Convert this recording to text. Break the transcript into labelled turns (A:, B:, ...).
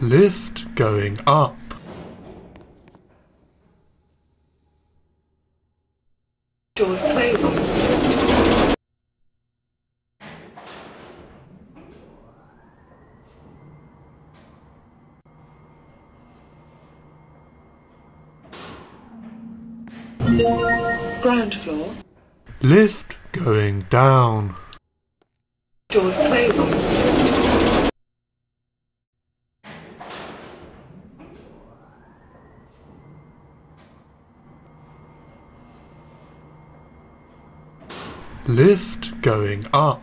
A: Lift going up.
B: Ground floor.
A: Lift going down.
B: Doors
A: Lift going up.